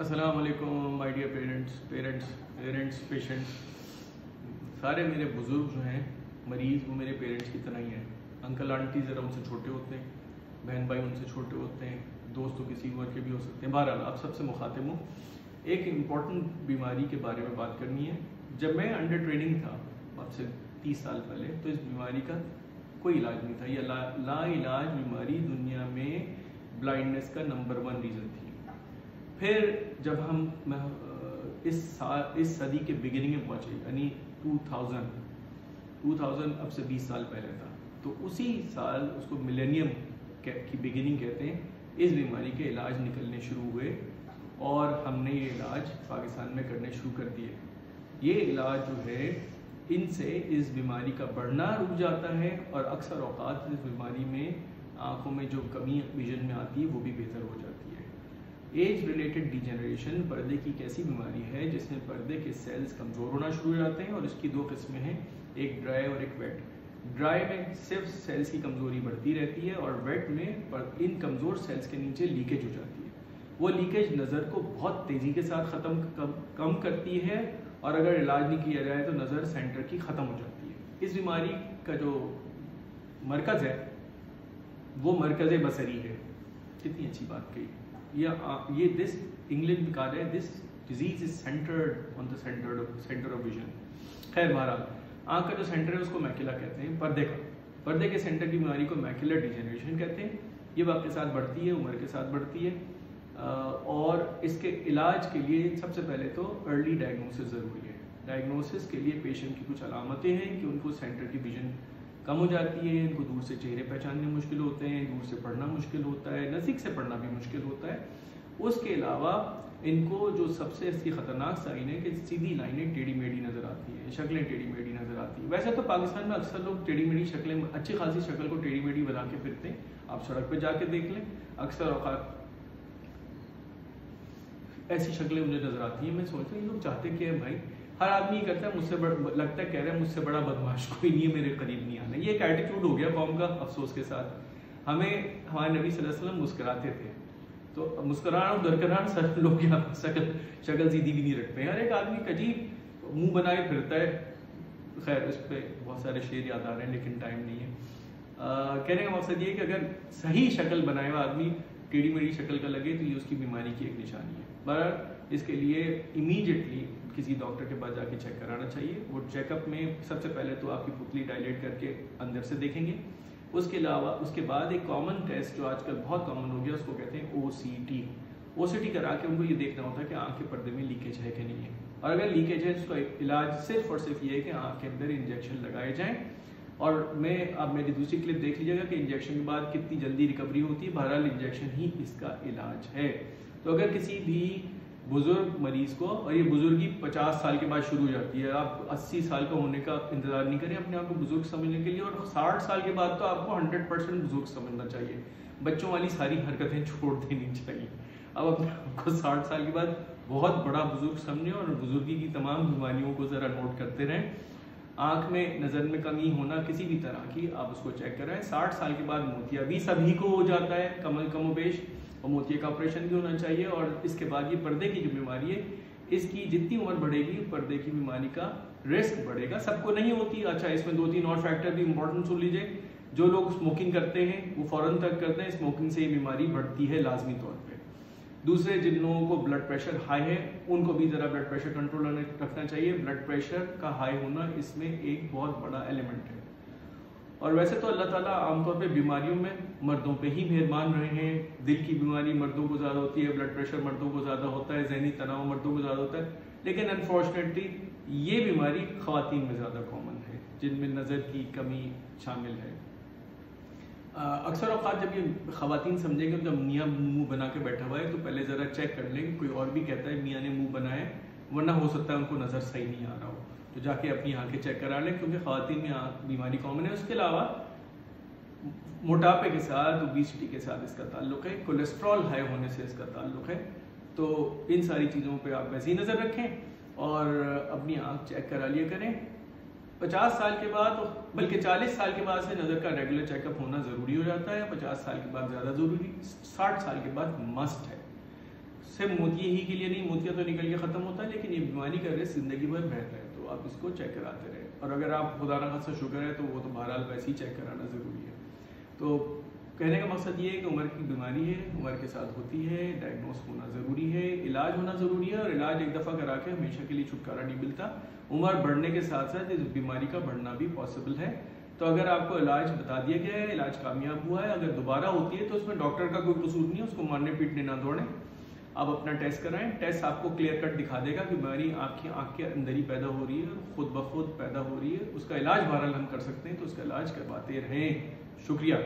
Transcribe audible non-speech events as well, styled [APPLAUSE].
अस्सलाम वालेकुम my dear parents parents parents patients सारे मेरे बुज़ुर्ग जो हैं मरीज़ वो मेरे पेरेंट्स की तरह ही हैं। अंकल आंटी ज़रा उनसे छोटे होते हैं बहन भाई उनसे छोटे होते हैं दोस्त तो किसी उम्र के भी हो सकते हैं। बहरहाल आप सबसे मुखातिब हूँ। एक इंपॉर्टेंट बीमारी के बारे में बात करनी है। जब मैं अंडर ट्रेनिंग था अब से तीस साल पहले तो इस बीमारी का कोई इलाज नहीं था। यह ला, ला इलाज बीमारी दुनिया में ब्लाइंडनेस का नंबर वन रीज़न थी। फिर जब हम इस साल इस सदी के बिगिनिंग में पहुँचे, यानी 2000 2000 अब से 20 साल पहले था तो उसी साल उसको मिलेनियम की बिगिनिंग कहते हैं, इस बीमारी के इलाज निकलने शुरू हुए और हमने ये इलाज पाकिस्तान में करने शुरू कर दिए। ये इलाज जो है, इनसे इस बीमारी का बढ़ना रुक जाता है और अक्सर अवकात इस बीमारी में आँखों में जो कमी विजन में आती है, वो भी बेहतर हो जाती है। एज रिलेटेड डिजेनरेशन पर्दे की एक ऐसी बीमारी है जिसमें पर्दे के सेल्स कमज़ोर होना शुरू हो जाते हैं और इसकी दो किस्में हैं एक ड्राई और एक वेट। ड्राई में सिर्फ़ सेल्स की कमज़ोरी बढ़ती रहती है और वेट में पर इन कमज़ोर सेल्स के नीचे लीकेज हो जाती है। वो लीकेज नज़र को बहुत तेज़ी के साथ ख़त्म कम, कम करती है और अगर इलाज नहीं किया जाए तो नज़र सेंटर की ख़त्म हो जाती है। इस बीमारी का जो मरकज़ है वो मरकज़ बसरी है। कितनी अच्छी बात कही। या ये दिस इंग्लैंड कहा है this disease is centred on the centre centre of vision खैर बहरहाल आँख का जो सेंटर है उसको मैकिला कहते हैं, पर्दे का। पर्दे के सेंटर की बीमारी को मैकुलर डिजेनरेशन कहते हैं। ये वक्त के साथ बढ़ती है, उम्र के साथ बढ़ती है। और इसके इलाज के लिए सबसे पहले तो अर्ली डायग्नोसिस ज़रूरी है। डायग्नोसिस के लिए पेशेंट की कुछ अलामतें हैं कि उनको सेंटर की विजन कम हो जाती है, इनको दूर से चेहरे पहचानने मुश्किल होते हैं, दूर से पढ़ना मुश्किल होता है, नज़दीक से पढ़ना भी मुश्किल होता है। उसके अलावा इनको जो सबसे इसकी ख़तरनाक साइन है कि सीधी लाइनें टेढ़ी मेढ़ी नज़र आती हैं, शक्लें टेढ़ी मेढ़ी नज़र आती हैं। वैसे तो पाकिस्तान में अक्सर लोग टेढ़ी मेढ़ी शक्लें, अच्छी खासी शक्ल को टेढ़ी मेढ़ी बना के फिरते हैं। आप सड़क पर जाके देख लें, अक्सर औकात ऐसी शक्लें मुझे नज़र आती हैं। मैं सोचता हूँ, ये लोग चाहते क्या है भाई? हर आदमी करता है, मुझसे लगता है, कह रहे हैं, मुझसे बड़ा बदमाश, [LAUGHS] कोई नहीं है मेरे करीब, नहीं आना। ये एक एटीट्यूड हो गया कौम का, अफसोस के साथ। हमें, हमारे नबी वसल्लम मुस्कुराते थे। तो मुस्कुराना और दरकरार [LAUGHS] सर लोग शक्ल शक्ल सीधी भी नहीं रखते हर एक आदमी कजीब मुँह बनाए फिरता है। खैर, उस पर बहुत सारे शेर याद आ रहे हैं, लेकिन टाइम नहीं है। कहने का मकसद ये कि अगर सही शक्ल बनाए हुआ आदमी, टेढ़ी मेढ़ी शक्ल का लगे तो ये उसकी बीमारी की एक निशानी है। पर इसके लिए इमीडिएटली किसी डॉक्टर के पास जाके चेक कराना चाहिए। वो चेकअप में सबसे पहले तो आपकी पुतली डायलेट करके अंदर से देखेंगे। उसके अलावा, उसके बाद एक कॉमन टेस्ट जो आजकल बहुत कॉमन हो गया, उसको कहते हैं ओ C T O C T करा के उनको ये देखना होता है कि आँख के पर्दे में लीकेज है कि नहीं है। और अगर लीकेज है उसका इलाज सिर्फ़ और सिर्फ़ ये है कि आँख के अंदर इंजेक्शन लगाए जाएँ। और मैं अब मेरी दूसरी क्लिप देख लीजिएगा कि इंजेक्शन के बाद कितनी जल्दी रिकवरी होती है। बहरहाल इंजेक्शन ही इसका इलाज है। तो अगर किसी भी बुज़ुर्ग मरीज़ को, और ये बुजुर्गी 50 साल के बाद शुरू हो जाती है। आप 80 साल का होने का इंतज़ार नहीं करें अपने आप को बुज़ुर्ग समझने के लिए, और 60 साल के बाद तो आपको 100 परसेंट बुज़ुर्ग समझना चाहिए। बच्चों वाली सारी हरकतें छोड़ देनी चाहिए। अब अपने आपको साठ साल के बाद बहुत बड़ा बुज़ुर्ग समझें, और बुजुर्गी की तमाम बीमारियों को ज़रा नोट करते रहें। आँख में नज़र में कमी होना किसी भी तरह की, आप उसको चेक कराएँ। साठ साल के बाद मोतिया भी सभी को हो जाता है, कमल कमोबेश। और मोतिया का ऑपरेशन भी होना चाहिए और इसके बाद ये पर्दे की जो बीमारी है। इसकी जितनी उम्र बढ़ेगी, पर्दे की बीमारी का रिस्क बढ़ेगा। सबको नहीं होती। अच्छा इसमें दो तीन और फैक्टर भी इंपॉर्टेंट सुन लीजिए। जो लोग स्मोकिंग करते हैं, वो फ़ौरन तक करते हैं। स्मोकिंग से ये बीमारी बढ़ती है लाजमी तौर पर दूसरे, जिन लोगों को ब्लड प्रेशर हाई है, उनको भी ज़रा ब्लड प्रेशर कंट्रोल रखना चाहिए। ब्लड प्रेशर का हाई होना इसमें एक बहुत बड़ा एलिमेंट है। और वैसे तो अल्लाह ताला आमतौर पे बीमारियों में मर्दों पे ही मेहरबान रहे हैं। दिल की बीमारी मर्दों को ज़्यादा होती है ब्लड प्रेशर मर्दों को ज़्यादा होता है, जहनी तनाव मर्दों को ज़्यादा होता है। लेकिन अनफॉर्चुनेटली ये बीमारी खातन में ज़्यादा कॉमन है, जिनमें नज़र की कमी शामिल है। अक्सर अवकात जब ये खातन समझेंगे, जब मियाँ मुँह बना के बैठा हुआ है तो पहले ज़रा चेक कर लेंगे कोई और भी कहता है, मियाँ ने मुँह बनाया वरना हो सकता है उनको नज़र सही नहीं आ रहा हो। तो जाके अपनी आँखें चेक करा लें, क्योंकि खातन में आँख बीमारी कॉमन है। उसके अलावा, मोटापे के साथ ओबिसिटी के साथ इसका ताल्लुक है। कोलेस्ट्रॉल हाई होने से इसका ताल्लुक है। तो इन सारी चीज़ों पे आप वैसी नज़र रखें और अपनी आँख चेक करा लिया करें। पचास साल के बाद, बल्कि चालीस साल के बाद से नज़र का रेगुलर चेकअप होना ज़रूरी हो जाता है। पचास साल के बाद ज़्यादा ज़रूरी, साठ साल के बाद मस्ट है। सिर्फ़ मोतिया ही के लिए नहीं, मोतिया तो निकल के ख़त्म होता है, लेकिन ये बीमारी का रिस्क ज़िंदगी भर बेहतर है। आप इसको चेक कराते रहे। और अगर आप खुदा ना खासा शुगर है तो वो तो बहरहाल वैसे ही चेक कराना ज़रूरी है। तो कहने का मकसद ये है कि उम्र की बीमारी है, उम्र के साथ होती है डायग्नोस होना ज़रूरी है, इलाज होना ज़रूरी है, और इलाज एक दफ़ा करा के हमेशा के लिए छुटकारा नहीं मिलता। उम्र बढ़ने के साथ साथ इस बीमारी का बढ़ना भी पॉसिबल है। तो अगर आपको इलाज बता दिया गया है, इलाज कामयाब हुआ है, अगर दोबारा होती है तो उसमें डॉक्टर का कोई कसूर नहीं है, उसको मारने पीटने ना दौड़ें। आप अपना टेस्ट कराएँ। टेस्ट आपको क्लियर कट दिखा देगा कि बीमारी आपकी आँख के अंदर ही पैदा हो रही है, खुद ब खुद पैदा हो रही है। उसका इलाज बहरहाल हम कर सकते हैं तो उसका इलाज करवाते रहें। शुक्रिया।